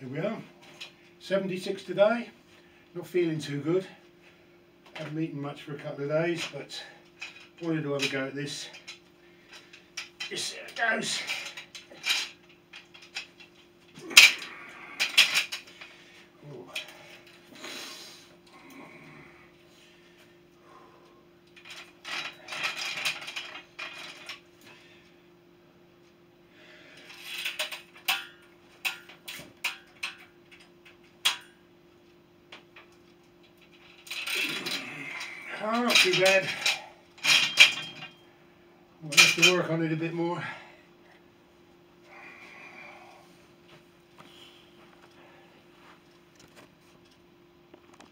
Here we are. 76 today. Not feeling too good. Haven't eaten much for a couple of days, but wanted to have a go at this. It goes. Oh, not too bad. We'll have to work on it a bit more.